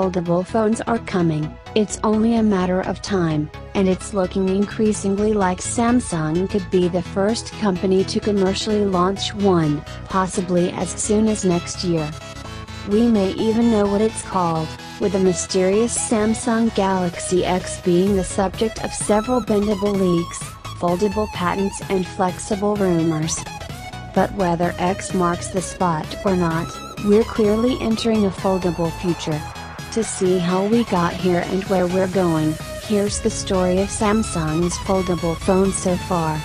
foldable phones are coming, it's only a matter of time, and it's looking increasingly like Samsung could be the first company to commercially launch one, possibly as soon as next year. We may even know what it's called, with the mysterious Samsung Galaxy X being the subject of several bendable leaks, foldable patents and flexible rumors. But whether X marks the spot or not, we're clearly entering a foldable future. To see how we got here and where we're going, here's the story of Samsung's foldable phone so far.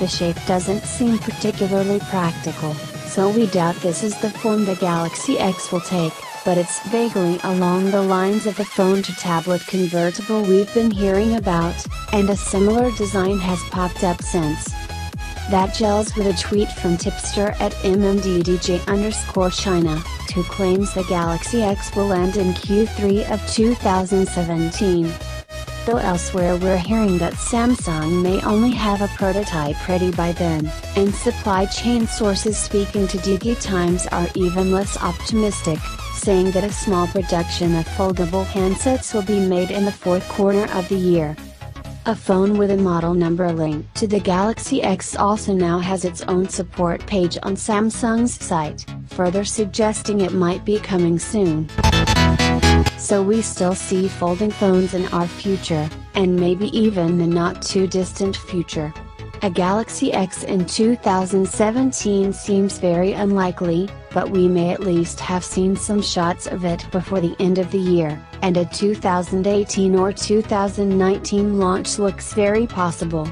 The shape doesn't seem particularly practical, so we doubt this is the form the Galaxy X will take, but it's vaguely along the lines of the phone to tablet convertible we've been hearing about, and a similar design has popped up since. That gels with a tweet from tipster at MMDDJ underscore China, who claims the Galaxy X will end in Q3 of 2017. Though elsewhere we're hearing that Samsung may only have a prototype ready by then, and supply chain sources speaking to DigiTimes are even less optimistic, saying that a small production of foldable handsets will be made in the fourth quarter of the year. A phone with a model number linked to the Galaxy X also now has its own support page on Samsung's site, further suggesting it might be coming soon. So we still see folding phones in our future, and maybe even the not too distant future. A Galaxy X in 2017 seems very unlikely, but we may at least have seen some shots of it before the end of the year, and a 2018 or 2019 launch looks very possible.